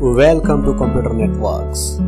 Welcome to Computer Networks.